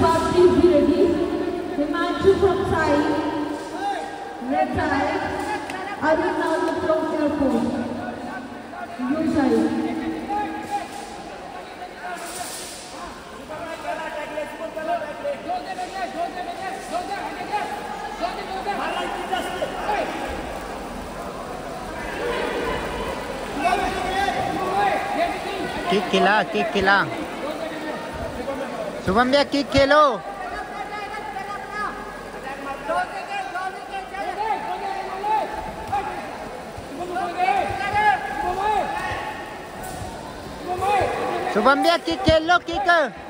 back, please be ready. Himanshu from side, red side, Arun now to throw their pose. Blue side. Kick killer, kick killer. Shubham भैया kick खेल low kick लगाओ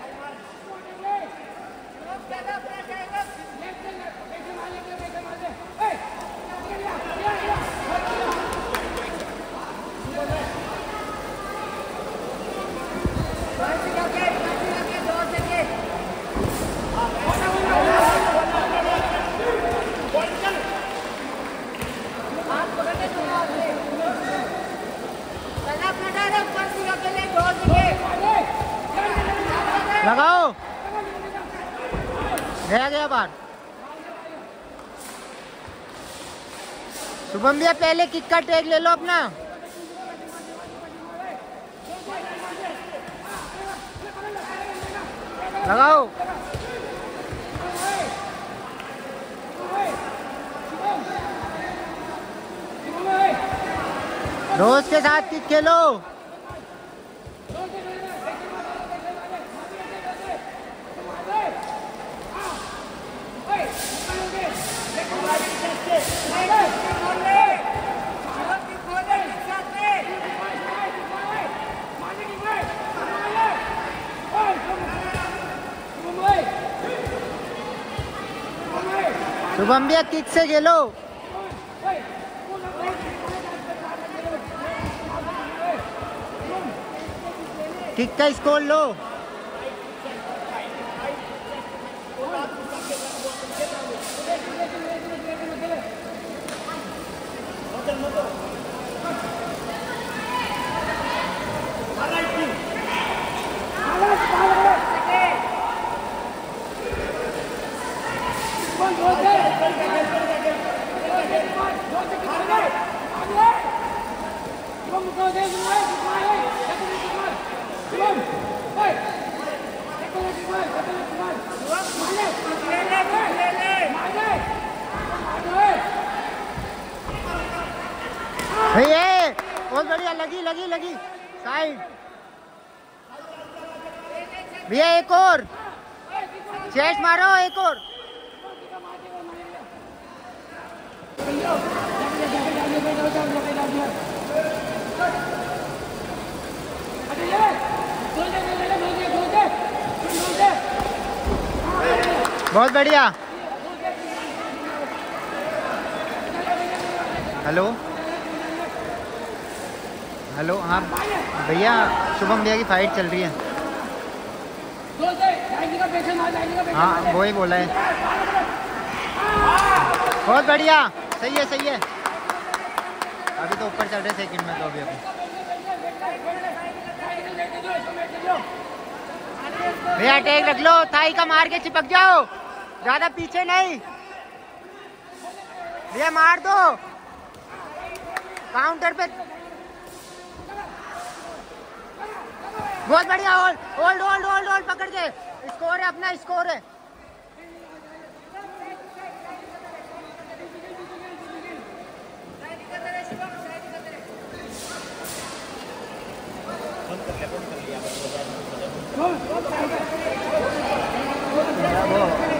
गया गया बार। शुभम भैया, पहले kick का take ले लो अपना। लगाओ। रोज के साथ किक खेलो। शुभम भैया किक से खेलो। किक का स्कोर लो। মতো भैया बहुत बढ़िया, लगी लगी लगी। साइड। भैया, एक और। चेस्ट मारो, एक और। बहुत बढ़िया। हेलो। हेलो हाँ। भैया, शुभम भैया की फाइट चल रही है। हाँ वो ही बोला है। बहुत बढ़िया। सही है सही है। अभी तो ऊपर चल रहे सेकंड में तो अभी अभी। भैया टेक रख लो। थाई का मार के चिपक जाओ। ज़्यादा पीछे नहीं। भैया, मार दो। काउंटर पे बहुत बढ़िया hold hold hold hold hold पकड़ के। स्कोर है अपना स्कोर है।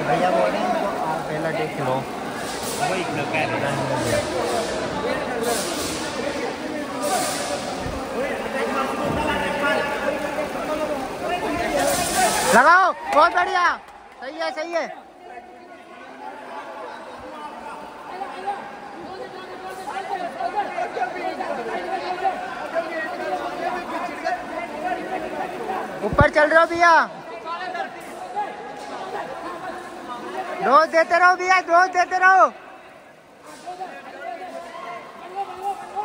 भैया बोल रहे हैं पहला वही कह रहे हैं। लगाओ, बहुत बढ़िया। सही है सही है। ऊपर चल रहे हो भैया। रोज देते रहो भैया, रोज देते रहो।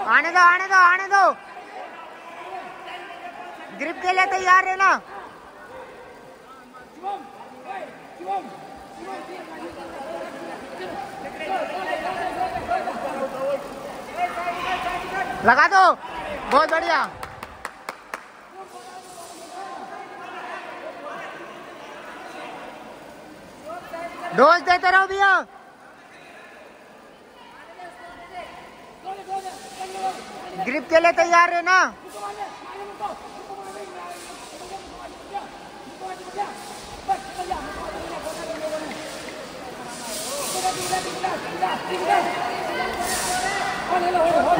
आने दो आने दो आने दो। ग्रिप के लिए तैयार रहना। लगा दो। बहुत बढ़िया। डोज देते रहो भैया। ग्रिप के लिए तैयार है ना?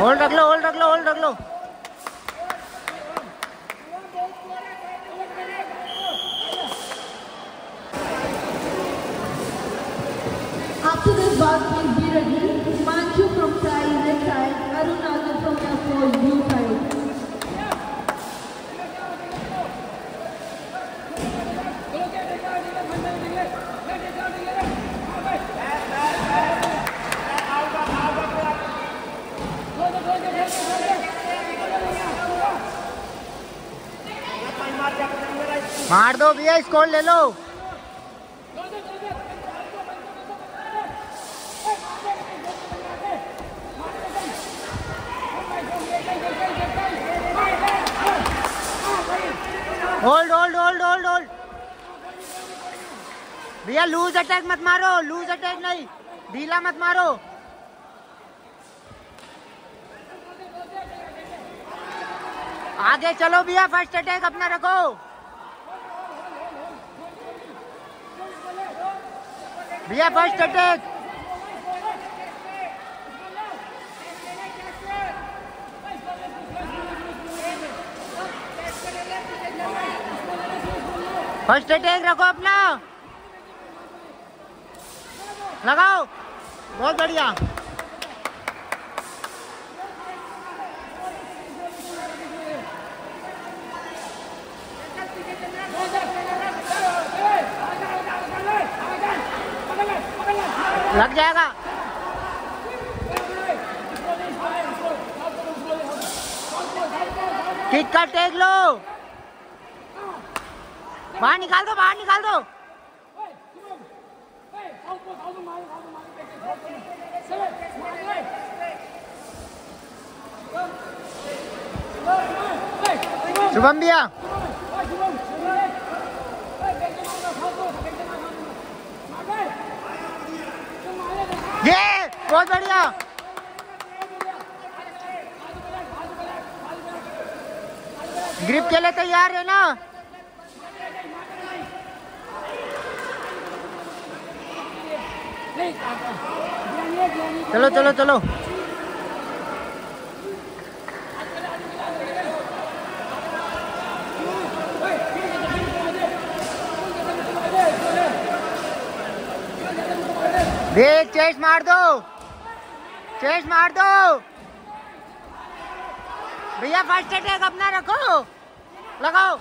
होल्ड रख लो होल्ड रख लो होल्ड रख लो आप तो इस बात में भी रही। मार दो भैया, स्कोर ले लो। Hold hold hold hold hold भैया लूज अटैक मत मारो लूज अटैक नहीं, ढीला मत मारो। आगे चलो भैया फ़र्स्ट अटैक अपना रखो। भैया फ़र्स्ट अटैक फ़र्स्ट अटैक रखो अपना। लगाओ। बहुत बढ़िया। लग जाएगा। किक का टेक लो बाहर निकाल दो बाहर निकाल दो। शुभम भैया। बहुत बढ़िया। ग्रिप के लिए तैयार है ना? चलो चलो चलो। देख चेस्ट मार दो। चेस्ट मार दो। भैया फ़र्स्ट अटैक अपना रखो। लगाओ।